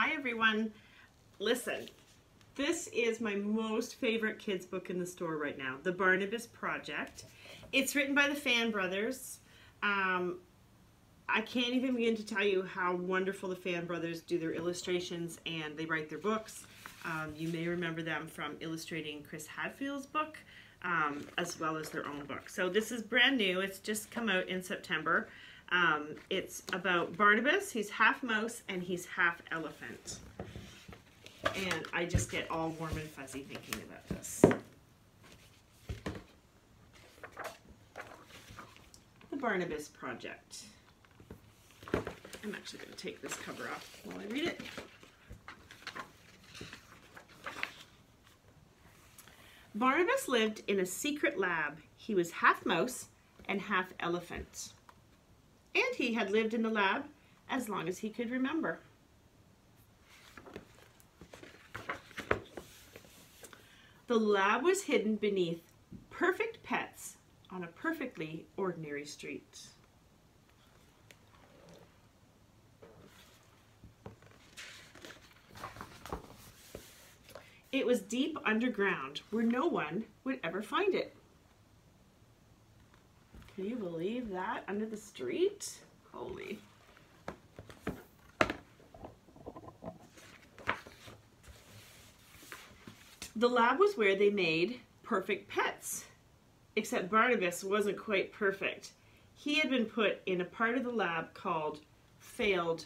Hi everyone. Listen, this is my most favorite kids book in the store right now, The Barnabus Project. It's written by the Fan Brothers. Um, I can't even begin to tell you how wonderful the Fan Brothers do their illustrations and they write their books. Um, you may remember them from illustrating Chris Hadfield's book um, as well as their own book. So this is brand new. It's just come out in September. Um, it's about Barnabus. He's half mouse and he's half elephant. And I just get all warm and fuzzy thinking about this. The Barnabus Project. I'm actually going to take this cover off while I read it. Barnabus lived in a secret lab. He was half mouse and half elephant. And he had lived in the lab as long as he could remember. The lab was hidden beneath perfect pets on a perfectly ordinary street. It was deep underground where no one would ever find it. Can you believe that? Under the street? Holy. The lab was where they made perfect pets. Except Barnabus wasn't quite perfect. He had been put in a part of the lab called failed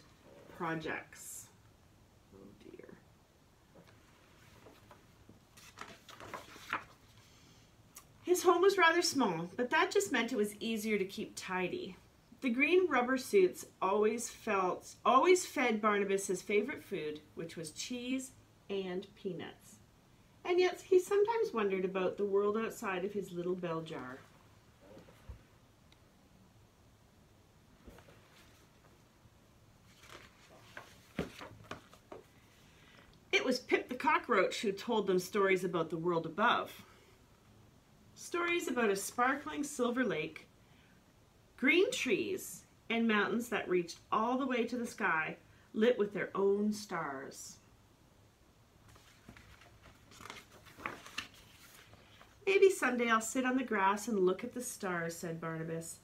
projects. Oh dear. His home was rather small, but that just meant it was easier to keep tidy. The green rubber suits always felt always fed Barnabus his favorite food, which was cheese and peanuts. And yet he sometimes wondered about the world outside of his little bell jar. It was Pip the cockroach who told them stories about the world above. Stories about a sparkling silver lake, green trees, and mountains that reached all the way to the sky, lit with their own stars. Maybe someday I'll sit on the grass and look at the stars, said Barnabus.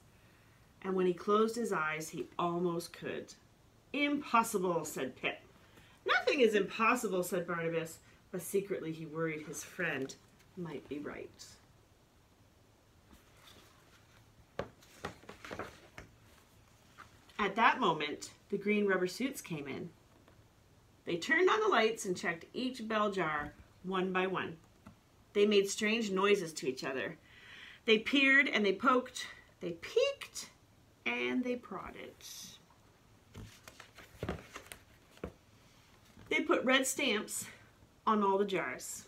And when he closed his eyes, he almost could. Impossible, said Pip. Nothing is impossible, said Barnabus, but secretly he worried his friend might be right. At that moment, the green rubber suits came in. They turned on the lights and checked each bell jar one by one. They made strange noises to each other. They peered and they poked, they peeked and they prodded. They put red stamps on all the jars.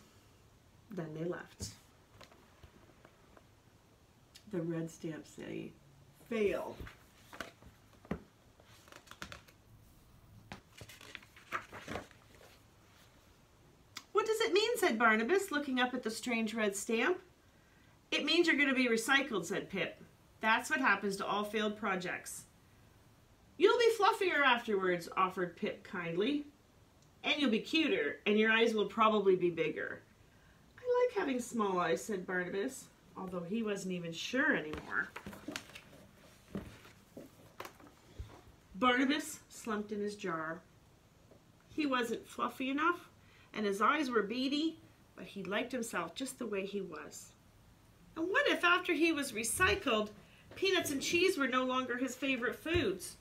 Then they left. The red stamps say fail. What does it mean, said Barnabus, looking up at the strange red stamp. It means you're going to be recycled, said Pip. That's what happens to all failed projects. You'll be fluffier afterwards, offered Pip kindly. And you'll be cuter, and your eyes will probably be bigger. I like having small eyes, said Barnabus, although he wasn't even sure anymore. Barnabus slumped in his jar. He wasn't fluffy enough, and his eyes were beady, but he liked himself just the way he was. And what if after he was recycled, peanuts and cheese were no longer his favorite foods?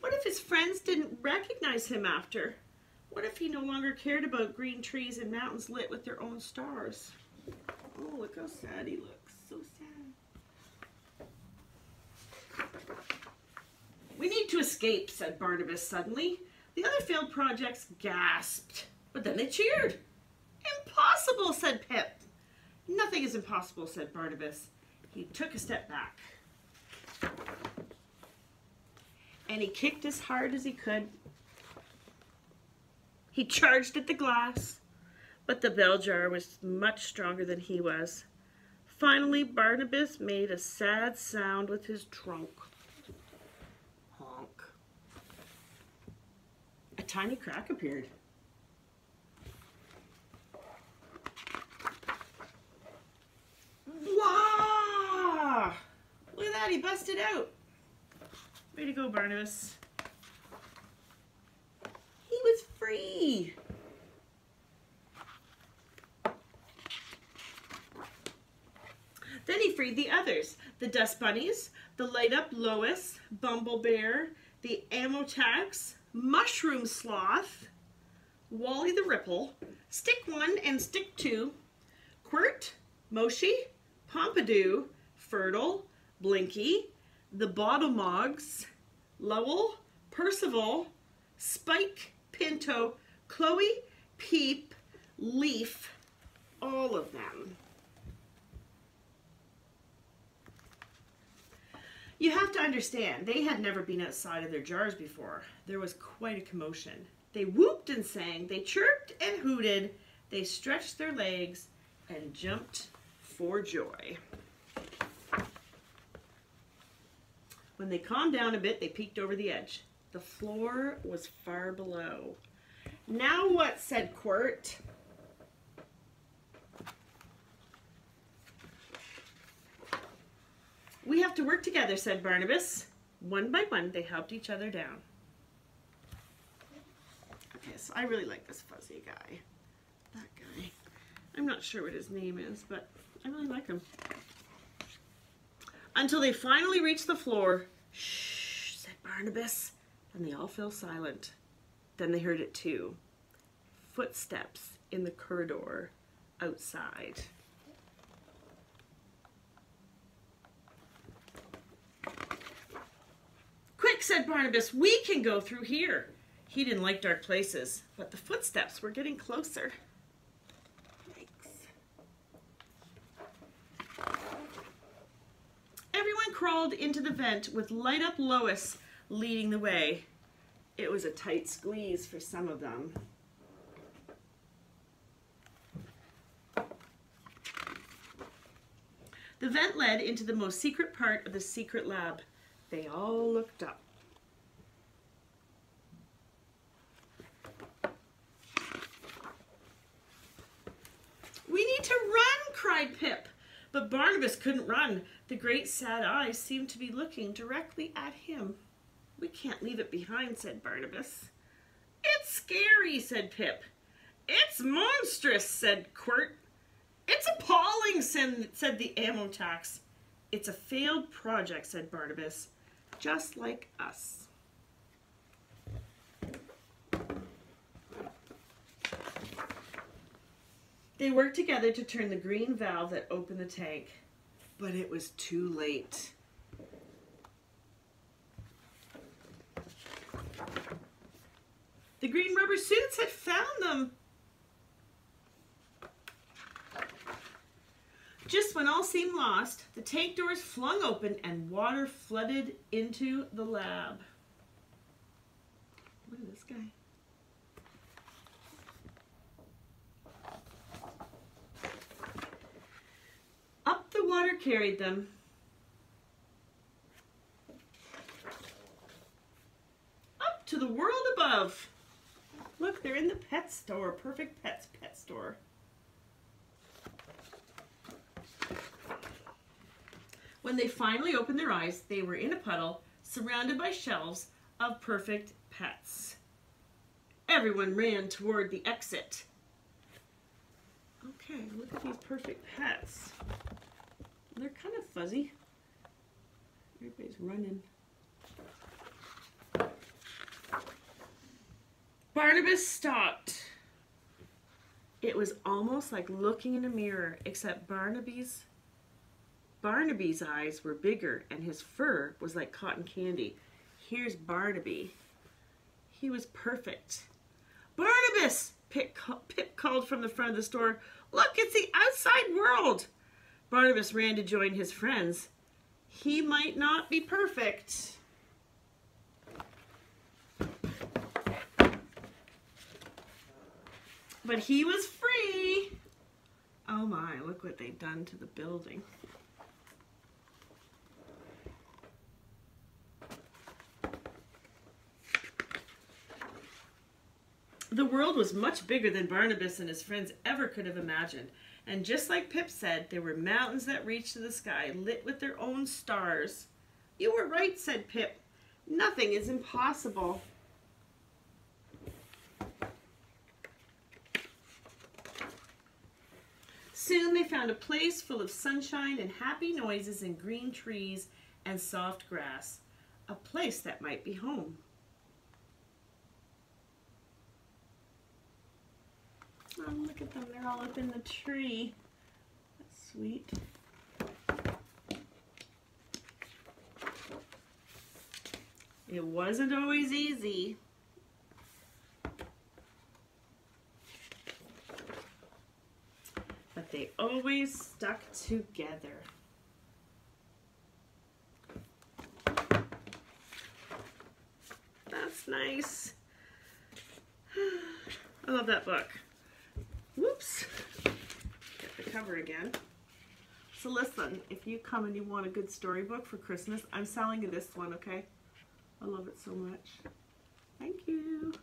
What if his friends didn't recognize him after? What if he no longer cared about green trees and mountains lit with their own stars? Oh, look how sad he looks. So sad. We need to escape, said Barnabus suddenly. The other failed projects gasped, but then they cheered. Impossible, said Pip. Nothing is impossible, said Barnabus. He took a step back. And he kicked as hard as he could he charged at the glass, but the bell jar was much stronger than he was. Finally, Barnabus made a sad sound with his trunk. Honk. A tiny crack appeared. Wow! Look at that, he busted out. Way to go, Barnabus. He was free. Then he freed the others, the Dust Bunnies, the Light Up Lois, Bumble Bear, the Amotax, Mushroom Sloth, Wally the Ripple, Stick 1 and Stick 2, Quirt, Moshi, Pompidou, Fertile, Blinky, the Bottlemogs, Lowell, Percival, Spike, Pinto, Chloe, Peep, Leaf, all of them. You have to understand, they had never been outside of their jars before. There was quite a commotion. They whooped and sang, they chirped and hooted, they stretched their legs and jumped for joy. When they calmed down a bit, they peeked over the edge. The floor was far below. Now what, said Quirt. We have to work together, said Barnabus. One by one, they helped each other down. Okay, so I really like this fuzzy guy. That guy. I'm not sure what his name is, but I really like him. Until they finally reached the floor. Shh, said Barnabus. And they all fell silent. Then they heard it too. Footsteps in the corridor outside. Quick, said Barnabus, we can go through here. He didn't like dark places, but the footsteps were getting closer. Everyone crawled into the vent with Light Up Lois leading the way. It was a tight squeeze for some of them. The vent led into the most secret part of the secret lab. They all looked up. We need to run, cried Pip. But Barnabus couldn't run. The great sad eyes seemed to be looking directly at him. We can't leave it behind, said Barnabus. It's scary, said Pip. It's monstrous, said Quirt. It's appalling, said, the Amotax. It's a failed project, said Barnabus, just like us. They worked together to turn the green valve that opened the tank, but it was too late. The green rubber suits had found them. Just when all seemed lost, the tank doors flung open and water flooded into the lab. Look at this guy. Up the water carried them. Up to the world above. Look, they're in the pet store. Perfect Pets pet store. When they finally opened their eyes, they were in a puddle, surrounded by shelves of perfect pets. Everyone ran toward the exit. Okay, look at these perfect pets. They're kind of fuzzy. Everybody's running. Barnabus stopped. It was almost like looking in a mirror, except Barnaby's Barnaby's eyes were bigger and his fur was like cotton candy. Here's Barnaby. He was perfect. Barnabus! Pip, Pip called from the front of the store. Look, it's the outside world! Barnabus ran to join his friends. He might not be perfect. But he was free. Oh my, look what they've done to the building. The world was much bigger than Barnabus and his friends ever could have imagined. And just like Pip said, there were mountains that reached to the sky, lit with their own stars. You were right, said Pip. Nothing is impossible. Soon they found a place full of sunshine and happy noises and green trees and soft grass. A place that might be home. Oh, at them. They're all up in the tree. That's sweet. It wasn't always easy. But they always stuck together. That's nice. I love that book. Whoops. Get the cover again. So listen, if you come and you want a good storybook for Christmas, I'm selling you this one, okay? I love it so much. Thank you.